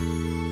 mm you.